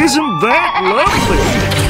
Isn't that lovely?